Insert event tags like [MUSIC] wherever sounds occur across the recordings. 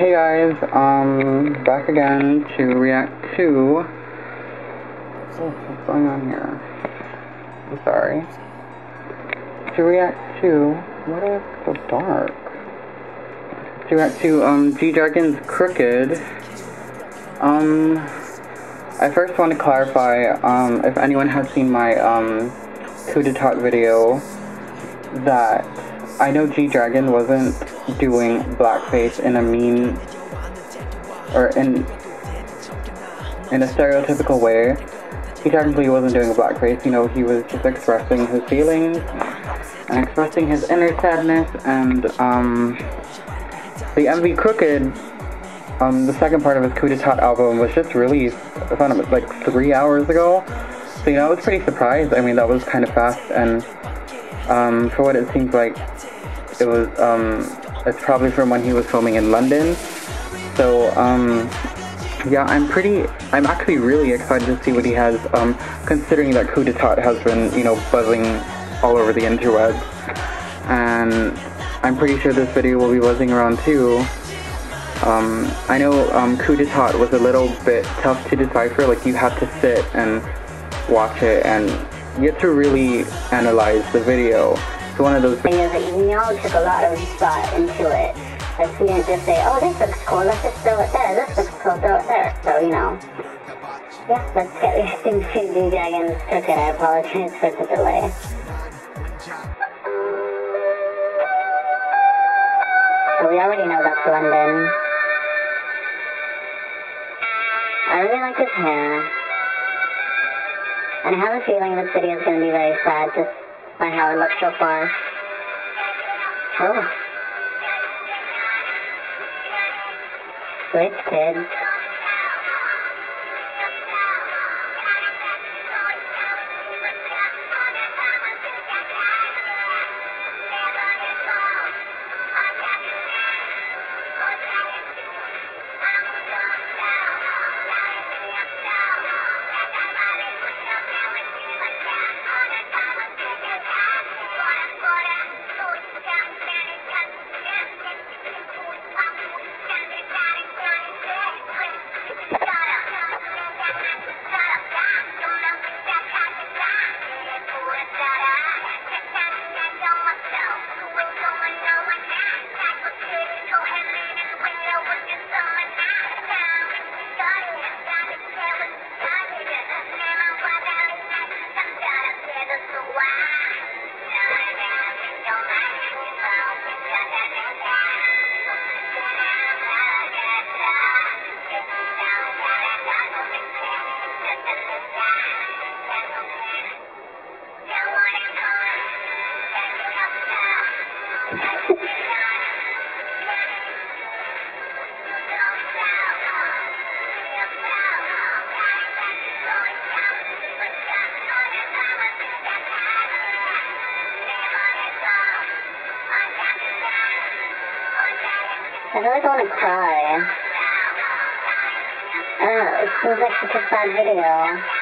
Hey guys, um, back again to react to. What's going on here? I'm sorry. To react to. What is so dark? To react to, um, G Dragon's Crooked. Um, I first want to clarify, um, if anyone has seen my, um, Coup d'etat video, that I know G Dragon wasn't doing blackface in a mean or in in a stereotypical way. He technically wasn't doing a blackface, you know, he was just expressing his feelings and expressing his inner sadness and um the MV Crooked um the second part of his Coup d'etat album was just released I found it like three hours ago. So you know I was pretty surprised. I mean that was kind of fast and um, for what it seems like it was um, it's probably from when he was filming in London. So um, yeah, I'm pretty. I'm actually really excited to see what he has. Um, considering that Coup d'etat has been you know buzzing all over the interwebs, and I'm pretty sure this video will be buzzing around too. Um, I know um, Coup d'etat was a little bit tough to decipher. Like you had to sit and watch it and you have to really analyze the video one of those things that you know took a lot of thought into it. Like we didn't just say, oh, this looks cool, let's just throw it there. This looks cool, throw it there. So, you know. Yeah, let's get reacting to the Dragon's Crooked. I apologize for the delay. So we already know that's London. I really like his hair. And I have a feeling this video is going to be very sad, just by how it looks so far. Oh. Great kids. Really want to cry. Oh, it seems like such a sad video.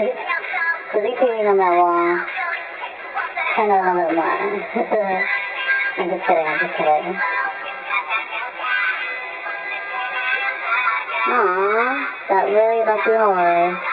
Is he peeing on that wall? Kind of a little bit more. [LAUGHS] I'm just kidding, I'm just kidding. Aww, that really lucky horse.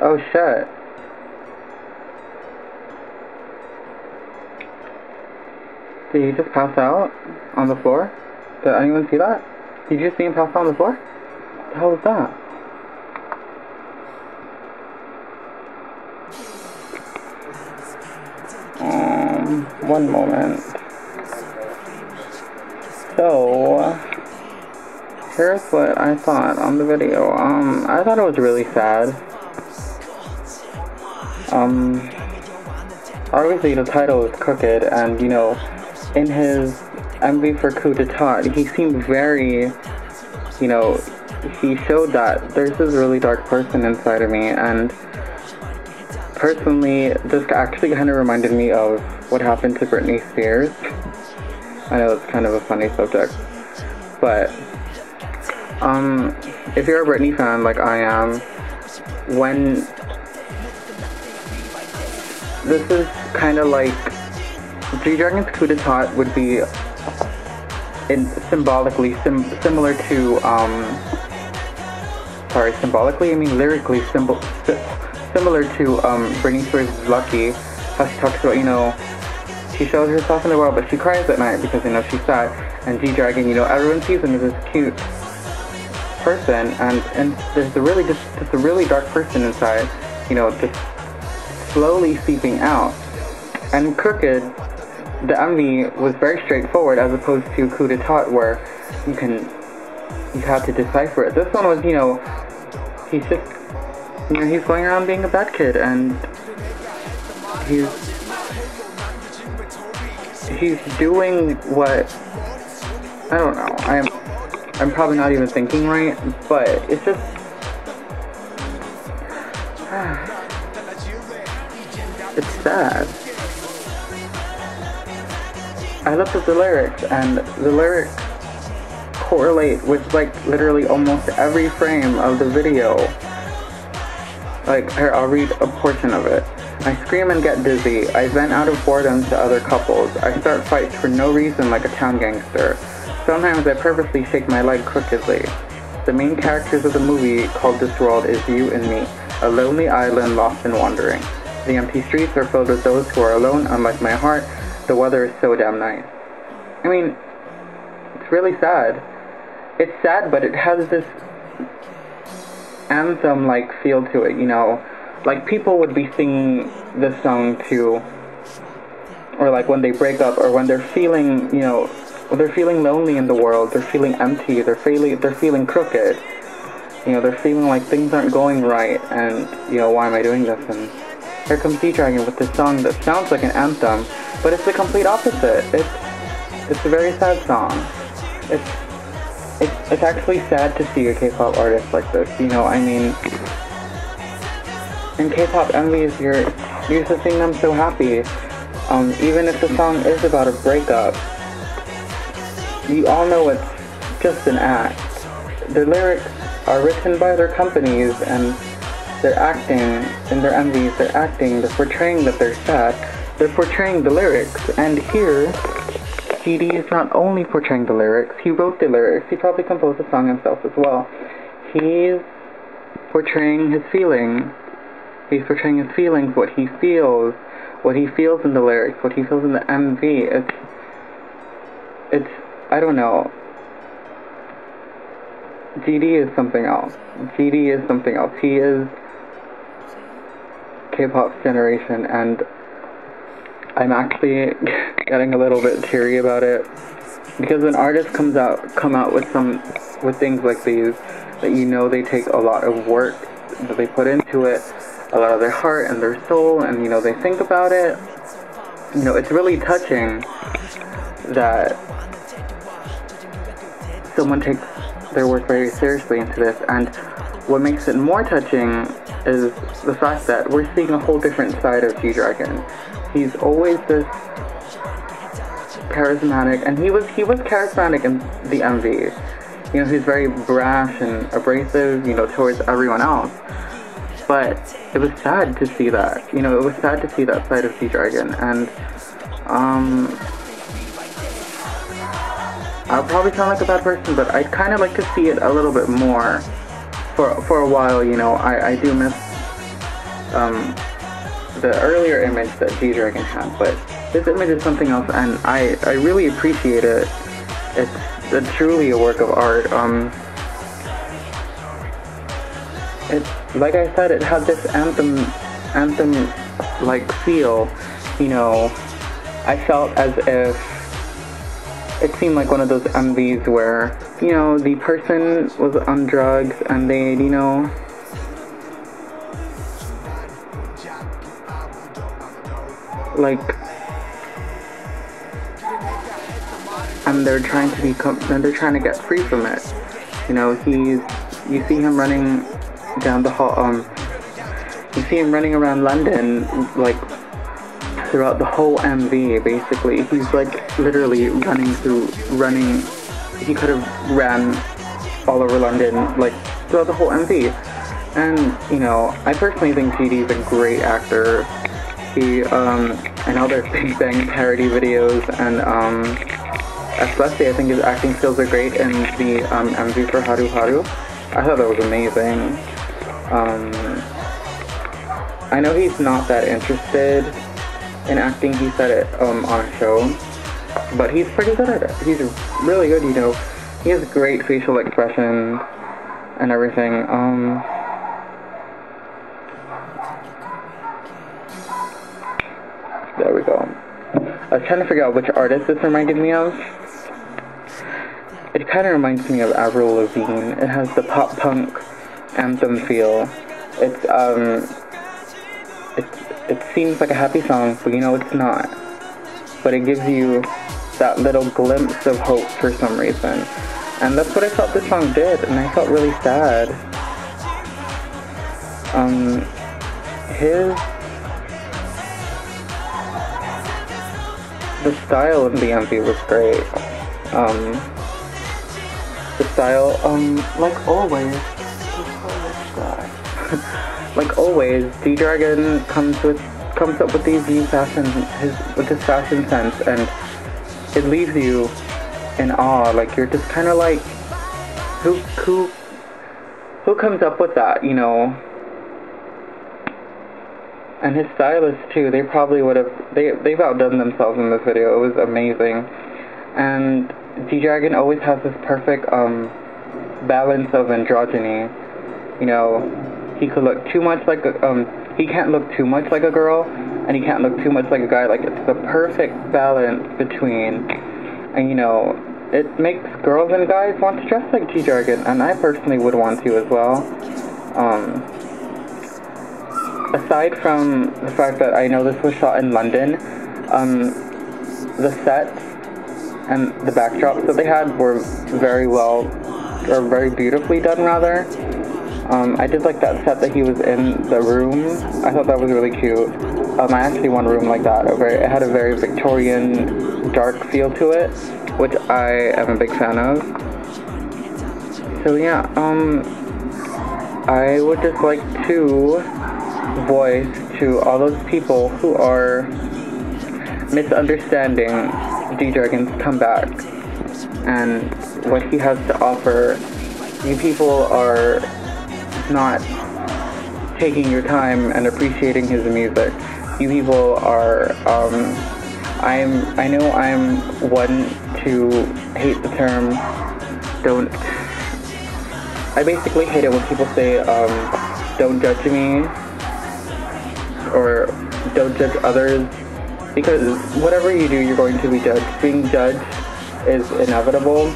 Oh, shit. Did he just pass out on the floor? Did anyone see that? Did you see him pass out on the floor? What the hell was that? Um, one moment. So, here's what I thought on the video. Um, I thought it was really sad. Um, obviously the title is Crooked, and you know, in his MV for Coup d'etat, he seemed very, you know, he showed that there's this really dark person inside of me, and personally, this actually kind of reminded me of what happened to Britney Spears. I know it's kind of a funny subject, but um, if you're a Britney fan like I am, when this is kind of like G Dragon's coup d'etat would be in symbolically sim similar to um sorry symbolically I mean lyrically symbol similar to um Britney Spears' Lucky. How she talks about you know she shows herself in the world but she cries at night because you know she's sad. And G Dragon you know everyone sees him as this cute person and and there's a really just just a really dark person inside you know just slowly seeping out. And Crooked the MV was very straightforward as opposed to Coup d'etat where you can you have to decipher it. This one was, you know, he's you know, he's going around being a bad kid and he's he's doing what I don't know. I'm I'm probably not even thinking right, but it's just [SIGHS] it's sad. I looked at the lyrics, and the lyrics correlate with like literally almost every frame of the video. Like, here, I'll read a portion of it. I scream and get dizzy. I vent out of boredom to other couples. I start fights for no reason like a town gangster. Sometimes I purposely shake my leg crookedly. The main characters of the movie called This World is you and me, a lonely island lost in wandering. The empty streets are filled with those who are alone, unlike my heart, the weather is so damn nice. I mean, it's really sad. It's sad, but it has this anthem like feel to it, you know. Like people would be singing this song to, or like when they break up, or when they're feeling, you know, they're feeling lonely in the world, they're feeling empty, they're feeling, they're feeling crooked. You know, they're feeling like things aren't going right, and you know, why am I doing this? And here comes G Dragon with this song that sounds like an anthem, but it's the complete opposite. It's it's a very sad song. It's it's it's actually sad to see a K-pop artist like this. You know, I mean, in K-pop MVs, you're used to seeing them so happy. Um, even if the song is about a breakup, you all know it's just an act. The lyrics are written by their companies and they're acting in their MVs, they're acting, they're portraying that they're sad they're portraying the lyrics, and here, GD is not only portraying the lyrics, he wrote the lyrics, he probably composed the song himself as well. He's portraying his feelings. He's portraying his feelings, what he feels, what he feels in the lyrics, what he feels in the MV. It's, it's, I don't know. GD is something else. GD is something else. He is K-pop's generation, and I'm actually getting a little bit teary about it. Because when artists comes out come out with some with things like these that you know they take a lot of work that they put into it a lot of their heart and their soul and you know they think about it you know it's really touching that someone takes their work very seriously into this. And what makes it more touching is the fact that we're seeing a whole different side of G-Dragon He's always this charismatic, and he was he was charismatic in the MV. You know, he's very brash and abrasive, you know, towards everyone else. but it was sad to see that. You know, it was sad to see that side of G Dragon, and um, I'll probably sound like a bad person, but I'd kind of like to see it a little bit more. For for a while, you know, I I do miss um the earlier image that G Dragon had, but this image is something else, and I I really appreciate it. It's a, truly a work of art. Um, it like I said, it had this anthem anthem like feel. You know, I felt as if it seemed like one of those MVs where you know the person was on drugs and they you know like and they're trying to become and they're trying to get free from it. You know he's you see him running down the hall um you see him running around london like throughout the whole mv basically. He's like literally running through running he could have ran all over london like throughout the whole mv and you know i personally think GD is a great actor he um know there's Big Bang parody videos and um especially I think his acting skills are great in the um, MV for Haru Haru. I thought that was amazing. Um, I know he's not that interested in acting. He said it um, on a show, but he's pretty good at it. He's really good. You know, he has great facial expression and everything. Um, trying to figure out which artist this reminded me of. It kind of reminds me of Avril Lavigne. It has the pop punk anthem feel. It's um, it it seems like a happy song, but you know it's not. But it gives you that little glimpse of hope for some reason, and that's what I felt this song did, and I felt really sad. Um, his the style in the MV was great. Um, the style, um, like always, [LAUGHS] like always, G Dragon comes with comes up with these new fashion, his with his fashion sense, and it leaves you in awe. Like you're just kind of like, who who who comes up with that? You know, and his stylist too. They probably would have they they've outdone themselves in this video. It was amazing, and G Dragon always has this perfect um balance of androgyny. You know, he could look too much like a um he can't look too much like a girl, and he can't look too much like a guy. Like it's the perfect balance between, and you know. It makes girls and guys want to dress like G Dragon, and I personally would want to as well. Um, aside from the fact that I know this was shot in London, um, the sets and the backdrops that they had were very well, or very beautifully done rather. Um, I did like that set that he was in the room. I thought that was really cute. Um, I actually want a room like that. Over, It had a very Victorian, dark feel to it, which I am a big fan of. So yeah, um, I would just like to voice to all those people who are misunderstanding G Dragon's comeback and what he has to offer. You people are not taking your time and appreciating his music. You people are, um, I'm, I know I'm one to hate the term, don't, I basically hate it when people say, um, don't judge me or don't judge others because whatever you do, you're going to be judged. Being judged is inevitable,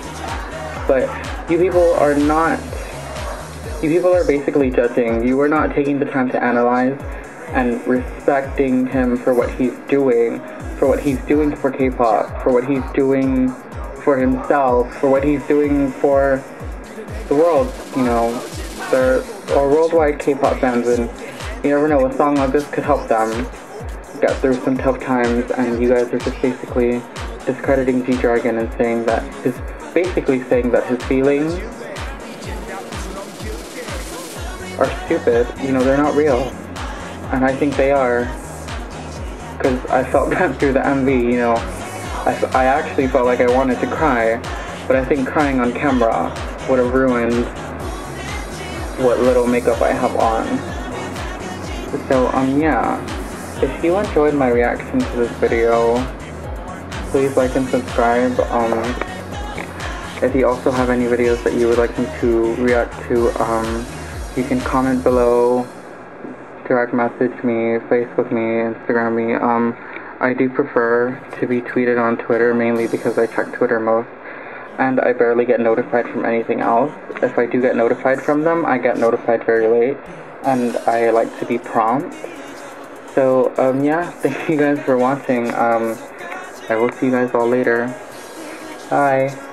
but you people are not. You people are basically judging. You are not taking the time to analyze and respecting him for what he's doing, for what he's doing for K-pop, for what he's doing for himself, for what he's doing for the world. You know, there are worldwide K-pop fans and you never know, a song like this could help them get through some tough times, and you guys are just basically discrediting G Dragon and saying that his basically saying that his feelings are stupid. You know, they're not real. And I think they are. Because I felt [LAUGHS] that through the MV, you know. I, I actually felt like I wanted to cry, but I think crying on camera would have ruined what little makeup I have on. So, um, yeah. If you enjoyed my reaction to this video, please like and subscribe. Um, if you also have any videos that you would like me to react to, um, you can comment below, direct message me, Facebook me, Instagram me. Um, I do prefer to be tweeted on Twitter mainly because I check Twitter most and I barely get notified from anything else. If I do get notified from them, I get notified very late and I like to be prompt. So, um, yeah, [LAUGHS] thank you guys for watching. Um, I will see you guys all later. Bye.